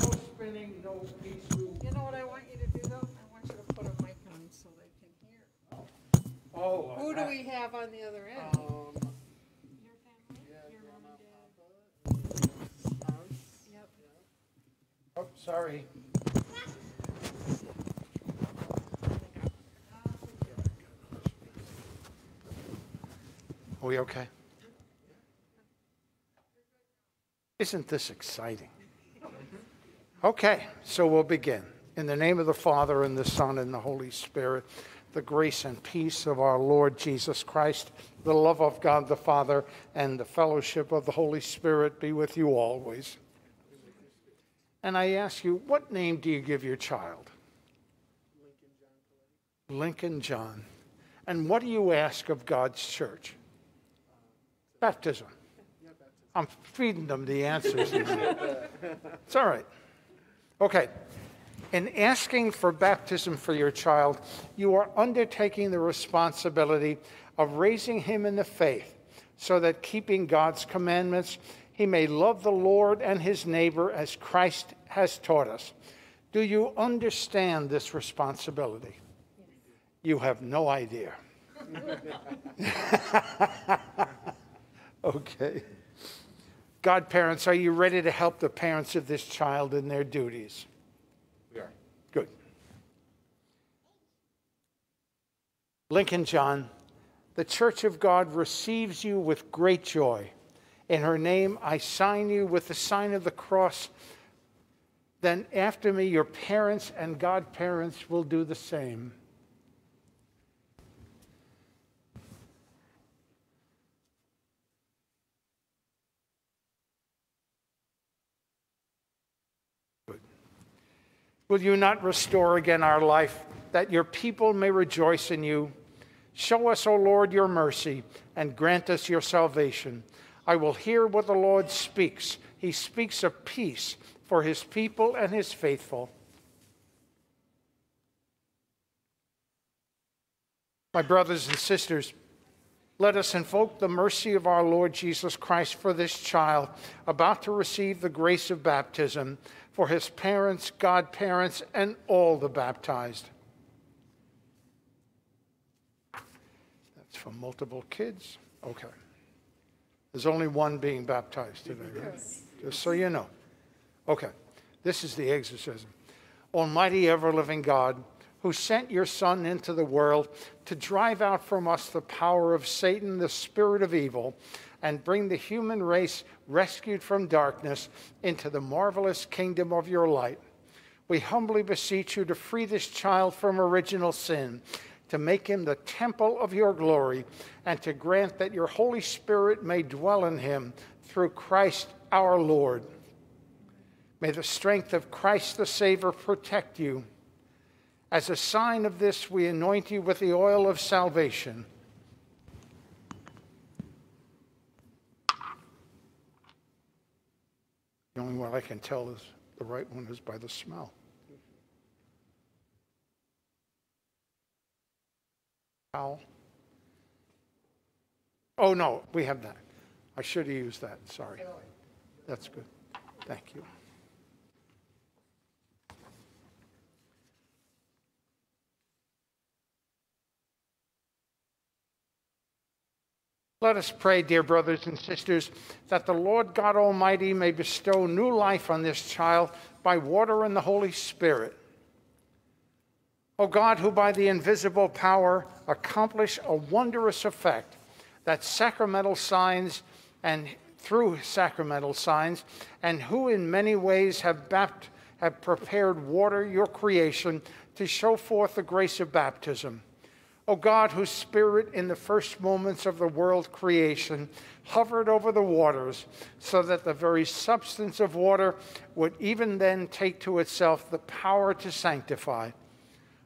No spinning, no pizza. You know what I want you to do though? I want you to put a mic on so they can hear. Oh. Who do we have on the other end? Um, Your family? Your mom and dad? Yep. oh, sorry. Are we okay? Isn't this exciting? Okay, so we'll begin. In the name of the Father, and the Son, and the Holy Spirit, the grace and peace of our Lord Jesus Christ, the love of God the Father, and the fellowship of the Holy Spirit be with you always. And I ask you, what name do you give your child? Lincoln John. And what do you ask of God's church? Baptism. I'm feeding them the answers. it's all right. Okay. In asking for baptism for your child, you are undertaking the responsibility of raising him in the faith so that keeping God's commandments, he may love the Lord and his neighbor as Christ has taught us. Do you understand this responsibility? You have no idea. okay. Godparents, are you ready to help the parents of this child in their duties? We are. Good. Lincoln John, the Church of God receives you with great joy. In her name, I sign you with the sign of the cross. Then, after me, your parents and godparents will do the same. Will you not restore again our life, that your people may rejoice in you? Show us, O Lord, your mercy, and grant us your salvation. I will hear what the Lord speaks. He speaks of peace for his people and his faithful. My brothers and sisters, let us invoke the mercy of our Lord Jesus Christ for this child about to receive the grace of baptism, for his parents, godparents, and all the baptized. That's for multiple kids? Okay. There's only one being baptized today, right? Just so you know. Okay. This is the exorcism. Almighty ever living God, who sent your Son into the world to drive out from us the power of Satan, the spirit of evil, and bring the human race rescued from darkness into the marvelous kingdom of your light. We humbly beseech you to free this child from original sin, to make him the temple of your glory, and to grant that your Holy Spirit may dwell in him through Christ our Lord. May the strength of Christ the Savior protect you. As a sign of this, we anoint you with the oil of salvation. The only one I can tell is the right one is by the smell. Towel. Oh, no, we have that. I should have used that, sorry. That's good. Thank you. Let us pray, dear brothers and sisters, that the Lord God Almighty may bestow new life on this child by water and the Holy Spirit. O God, who by the invisible power accomplish a wondrous effect, that sacramental signs and through sacramental signs, and who in many ways have, bapt- have prepared water, your creation, to show forth the grace of baptism. O God, whose spirit in the first moments of the world creation hovered over the waters, so that the very substance of water would even then take to itself the power to sanctify.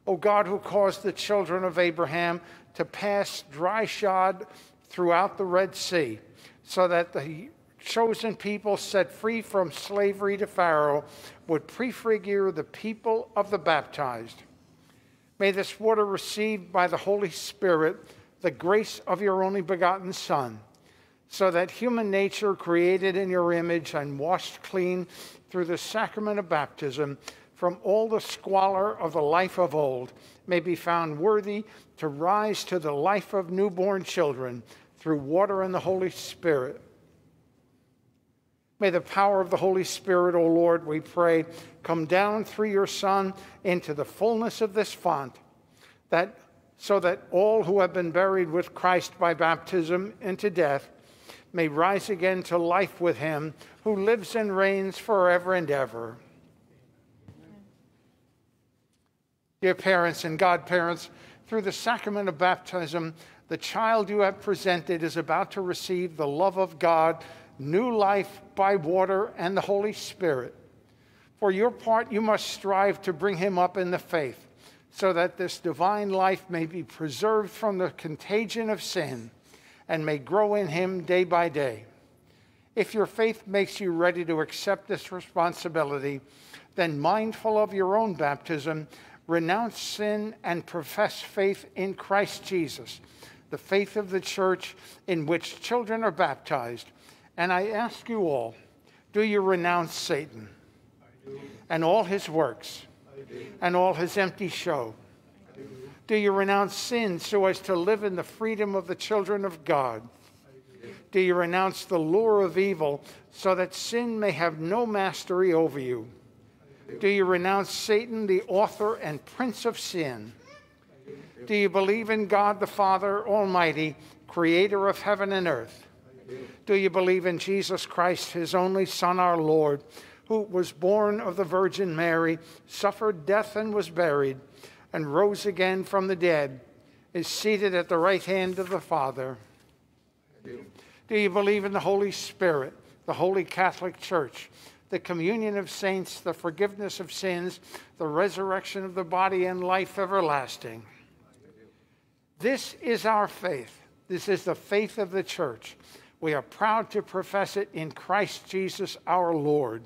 O God, who caused the children of Abraham to pass dry shod throughout the Red Sea, so that the chosen people set free from slavery to Pharaoh would prefigure the people of the baptized. May this water receive by the Holy Spirit the grace of your only begotten Son so that human nature, created in your image and washed clean through the sacrament of baptism from all the squalor of the life of old, may be found worthy to rise to the life of newborn children through water and the Holy Spirit. May the power of the Holy Spirit, O Lord, we pray, come down through your Son into the fullness of this font, that so that all who have been buried with Christ by baptism into death may rise again to life with him who lives and reigns forever and ever. Dear parents and godparents, through the sacrament of baptism, the child you have presented is about to receive the love of God, new life by water, and the Holy Spirit. For your part, you must strive to bring him up in the faith, so that this divine life may be preserved from the contagion of sin and may grow in him day by day. If your faith makes you ready to accept this responsibility, then mindful of your own baptism, renounce sin and profess faith in Christ Jesus, the faith of the church in which children are baptized. And I ask you all, do you renounce Satan and all his works and all his empty show? Do you renounce sin so as to live in the freedom of the children of God? Do you renounce the lure of evil so that sin may have no mastery over you? Do you renounce Satan, the author and prince of sin? Do you believe in God the Father Almighty, creator of heaven and earth? Do you believe in Jesus Christ, his only Son, our Lord, who was born of the Virgin Mary, suffered death, and was buried? and rose again from the dead, is seated at the right hand of the Father. Do. do you believe in the Holy Spirit, the Holy Catholic Church, the communion of saints, the forgiveness of sins, the resurrection of the body, and life everlasting? This is our faith. This is the faith of the church. We are proud to profess it in Christ Jesus our Lord.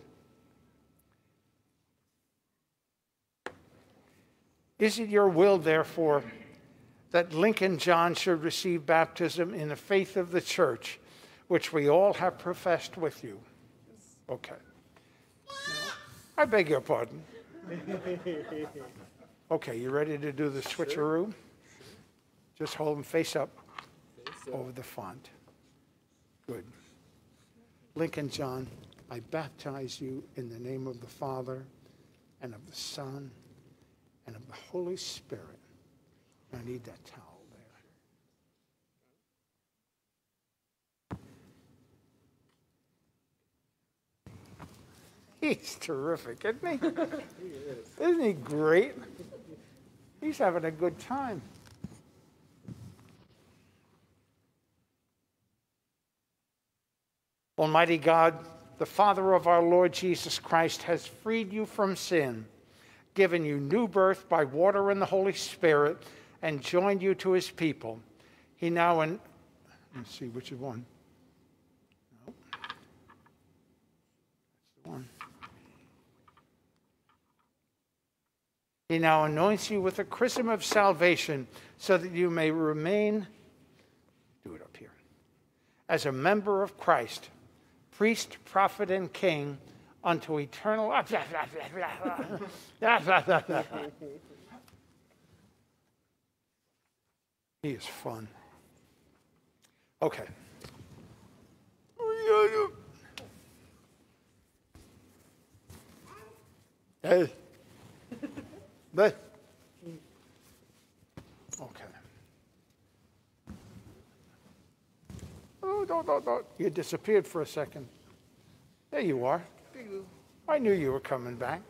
Is it your will, therefore, that Lincoln John should receive baptism in the faith of the church, which we all have professed with you? Okay. I beg your pardon. Okay, you ready to do the switcheroo? Just hold them face up over the font. Good. Lincoln John, I baptize you in the name of the Father and of the Son and of the Holy Spirit. I need that towel there. He's terrific, isn't he? he is. Isn't he great? He's having a good time. Almighty God, the Father of our Lord Jesus Christ, has freed you from sin given you new birth by water and the Holy Spirit, and joined you to his people. He now, in, let's see, which is one? One. He now anoints you with a chrism of salvation so that you may remain, do it up here, as a member of Christ, priest, prophet, and king unto eternal. he is fun. Okay. Hey. Hey. Okay. Oh, don't, don't, don't. You disappeared for a second. There you are. I knew you were coming back.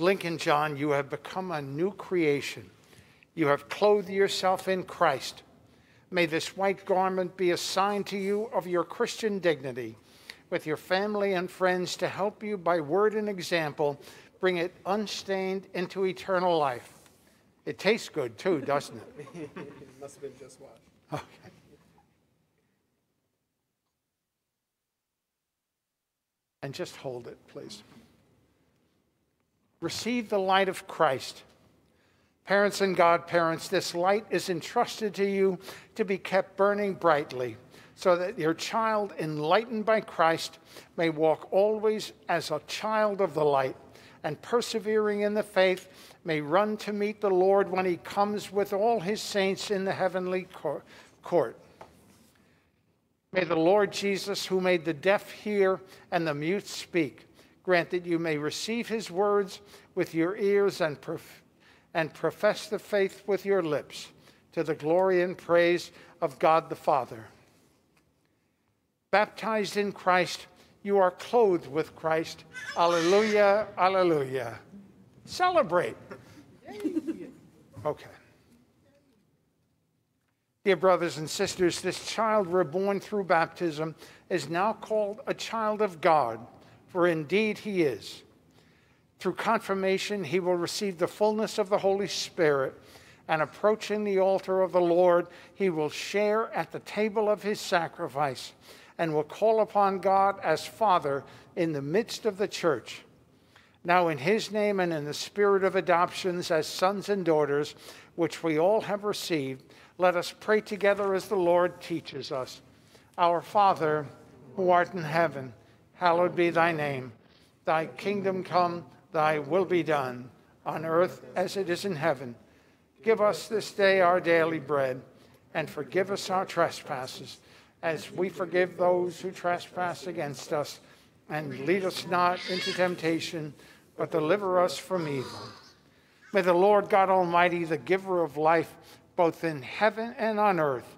Lincoln John, you have become a new creation. You have clothed yourself in Christ. May this white garment be a sign to you of your Christian dignity, with your family and friends to help you by word and example bring it unstained into eternal life. It tastes good too, doesn't it? it must have been just washed. Okay. And just hold it, please. Receive the light of Christ. Parents and godparents, this light is entrusted to you to be kept burning brightly, so that your child, enlightened by Christ, may walk always as a child of the light, and persevering in the faith, may run to meet the Lord when he comes with all his saints in the heavenly court. May the Lord Jesus, who made the deaf hear and the mute speak, grant that you may receive his words with your ears and, prof- and profess the faith with your lips to the glory and praise of God the Father. Baptized in Christ, you are clothed with Christ. Alleluia, alleluia. Celebrate. Okay. Dear brothers and sisters, this child reborn through baptism is now called a child of God, for indeed he is. Through confirmation, he will receive the fullness of the Holy Spirit, and approaching the altar of the Lord, he will share at the table of his sacrifice and will call upon God as Father in the midst of the church. Now, in his name and in the spirit of adoptions as sons and daughters, which we all have received, let us pray together as the Lord teaches us. Our Father, who art in heaven, hallowed be thy name. Thy kingdom come, thy will be done, on earth as it is in heaven. Give us this day our daily bread, and forgive us our trespasses, as we forgive those who trespass against us. And lead us not into temptation, but deliver us from evil. May the Lord God Almighty, the giver of life, both in heaven and on earth,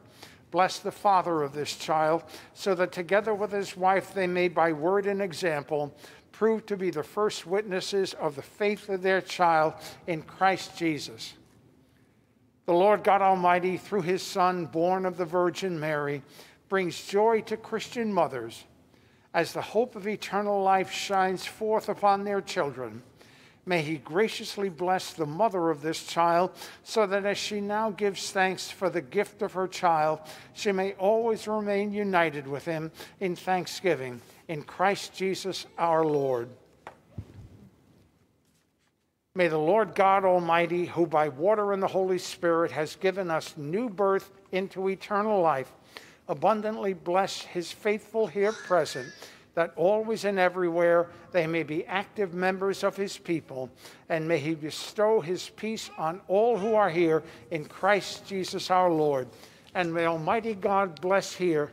bless the father of this child, so that together with his wife they may, by word and example, prove to be the first witnesses of the faith of their child in Christ Jesus. The Lord God Almighty, through his Son, born of the Virgin Mary, brings joy to Christian mothers as the hope of eternal life shines forth upon their children. May he graciously bless the mother of this child, so that as she now gives thanks for the gift of her child, she may always remain united with him in thanksgiving. In Christ Jesus our Lord. May the Lord God Almighty, who by water and the Holy Spirit has given us new birth into eternal life, abundantly bless his faithful here present that always and everywhere they may be active members of his people, and may he bestow his peace on all who are here in Christ Jesus our Lord. And may Almighty God bless here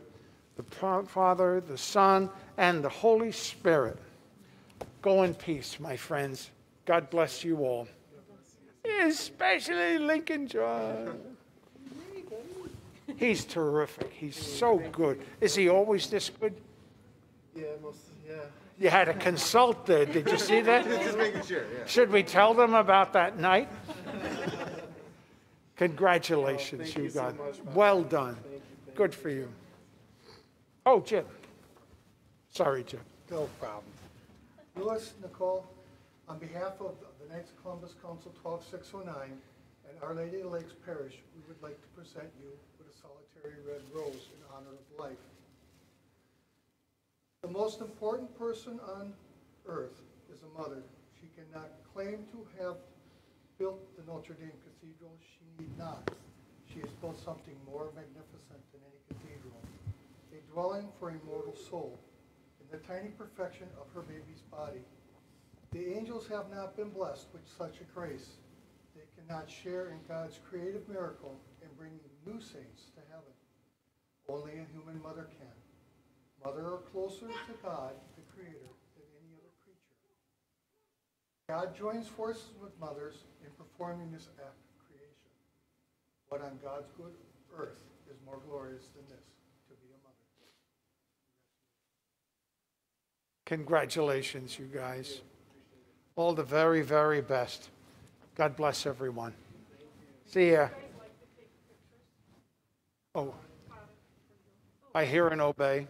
the Father, the Son, and the Holy Spirit. Go in peace, my friends. God bless you all. Especially Lincoln John. He's terrific. He's so good. Is he always this good? Yeah, most, yeah. You had a consult there. Did you see that? Just making sure, yeah. Should we tell them about that night? Congratulations, Thank you you so got. much, Bob. Well done. Good for you. Oh, Jim. Sorry, Jim. No problem. Louis, Nicole, on behalf of the Knights of Columbus Council 12609 and Our Lady of the Lakes Parish, we would like to present you solitary red rose in honor of life. The most important person on earth is a mother. She cannot claim to have built the Notre Dame Cathedral. She need not. She has built something more magnificent than any cathedral. A dwelling for a mortal soul in the tiny perfection of her baby's body. The angels have not been blessed with such a grace. Cannot share in God's creative miracle in bringing new saints to heaven. Only a human mother can. Mother are closer to God, the Creator, than any other creature. God joins forces with mothers in performing this act of creation. What on God's good earth is more glorious than this, to be a mother? Congratulations, you guys. All the very, very best. God bless everyone. See ya. Oh. I hear and obey.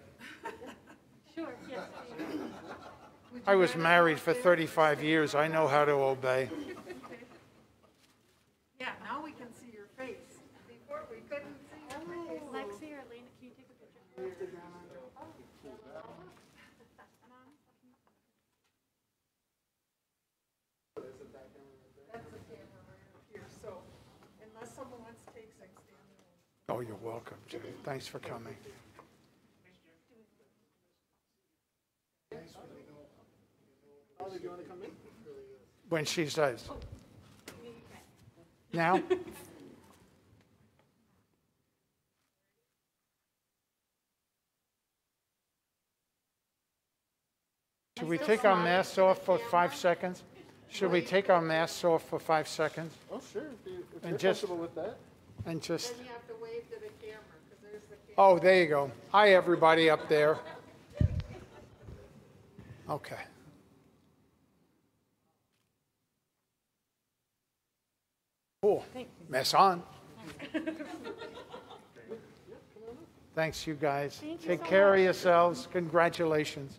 Sure, yes. I was married for 35 years. I know how to obey. Yeah, now we can see your face. Before, we couldn't see your face. Lexi or Lena, can you take a picture? Oh, you're welcome, Jim. Thanks for coming. Oh, did you want to come in? When she says. Now? Should we take our masks off for five seconds? Should we take our masks off for five seconds Oh, sure, if, you, if And you're just- comfortable with that. and just, Then you have to wave to the camera, because there's the camera. Oh, there you go. Hi, everybody up there. Okay. Cool. Mess on. Thanks, you guys. Take care of yourselves. Congratulations.